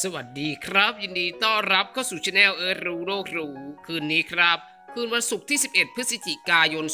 สวัสดีครับ ยินดีต้อนรับเข้าสู่ channel เออรู้โลกรู้คืนนี้ครับ คืนวันศุกร์ที่ 11 พฤศจิกายน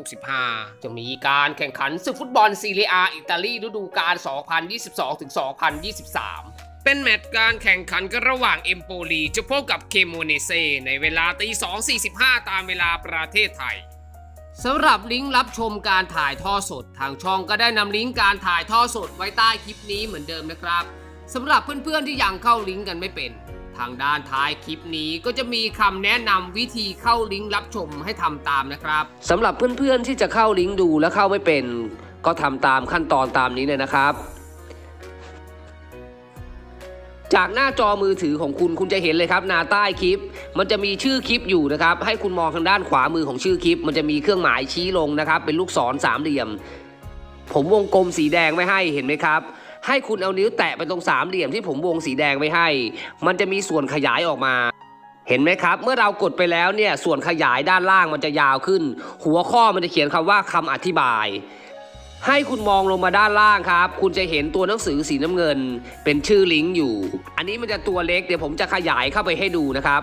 2565 จะมีการแข่งขันศึกฟุตบอลเซเรียอาอิตาลีฤดูกาล 2022-2023 เป็นแมตช์การแข่งขันกันระหว่างเอมโปลีจะพบกับเครโมเนเซในเวลาตี 2.45 ตามเวลาประเทศไทยสำหรับลิงก์รับชมการถ่ายทอดสด ทางช่องก็ได้นำลิงก์การถ่ายทอดสดไว้ใต้คลิปนี้เหมือนเดิมนะครับ สำหรับเพื่อนๆที่ยังเข้าลิงก์กันไม่เป็น ทางด้านท้ายคลิปนี้ก็จะมีคำแนะนำวิธีเข้าลิงก์รับชมให้ทำตามนะครับสำหรับเพื่อนๆที่จะเข้าลิงก์ดูและเข้าไม่เป็น ก็ทำตามขั้นตอนตามนี้เลยนะครับ จากหน้าจอมือถือของคุณคุณจะเห็นเลยครับหน้าใต้คลิป มันจะมีชื่อคลิปอยู่นะครับ ให้คุณมองทางด้านขวามือของชื่อคลิป มันจะมีเครื่องหมายชี้ลงนะครับ เป็นลูกศรสามเหลี่ยม ผมวงกลมสีแดงไว้ให้เห็นไหมครับ ให้คุณเอานิ้วแตะไปตรงสามเหลี่ยมที่ผมวงสีแดงไว้ให้ มันจะมีส่วนขยายออกมาเห็นไหมครับ เมื่อเรากดไปแล้วเนี่ยส่วนขยายด้านล่างมันจะยาวขึ้น หัวข้อมันจะเขียนคำว่าคำอธิบาย ให้คุณมองลงมาด้านล่างครับ คุณจะเห็นตัวหนังสือสีน้ำเงิน เป็นชื่อลิงก์อยู่ อันนี้มันจะตัวเล็กเดี๋ยวผมจะขยายเข้าไปให้ดูนะครับ